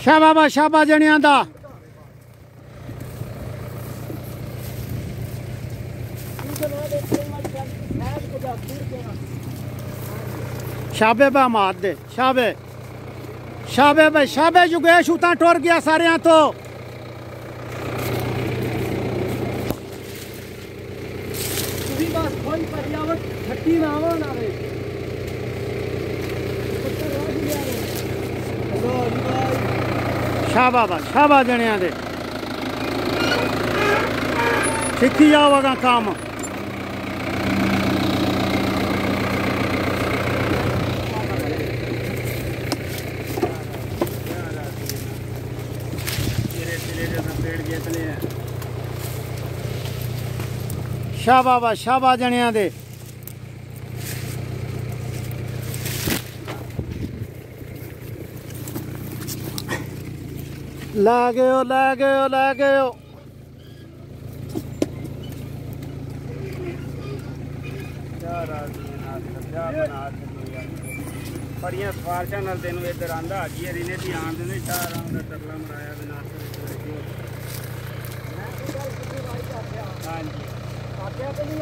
ਸ਼ਾਬਾਬਾ ਸ਼ਾਬਾ ਜਣਿਆਂ ਦਾ। ਸ਼ਾਬੇ ਬਾ ਮਾਰ ਦੇ, ਸ਼ਾਬੇ। ਸ਼ਾਬੇ ਬਈ ਸ਼ਾਬੇ ਜੁਗੇਸ਼ ਉਤਾਂ ਟੁਰ ਗਿਆ ਸਾਰਿਆਂ ਤੋਂ। ਤੁਸੀਂ ਬਸ ਕੋਈ ਪਰਿਆਵਟ ਛੱਟੀ ਨਾ ਆਵੋ ਨਾ ਵੇ ਸ਼ਾਬਾਬਾ ਸ਼ਾਬਾ ਜਣਿਆਂ ਦੇ ਸਿੱਖੀ ਜਾਵਾਂਗਾ ਕੰਮ ਸ਼ਾਬਾਬਾ ਸ਼ਾਬਾ ਜਣਿਆਂ ਦੇ ਲੈ ਗਏ ਹੋ ਲੈ ਗਏ ਹੋ ਲੈ ਗਏ ਹੋ। ਬੜੀਆਂ ਸਵਾਰਸ਼ਾਂ ਨਾਲ ਤੈਨੂੰ ਇੱਧਰ ਆਂਦਾ ਹਾਜੀ ਹਰੀ ਨੇ ਵੀ ਆਣ ਦੇ ਚਾਰ ਆਉਂ ਦਾ ਤਰਲਾ ਮਰਾਇਆ ਨਾਲ ਹਾਂਜੀ। ਆਖਿਆ ਤੇ ਨਹੀਂ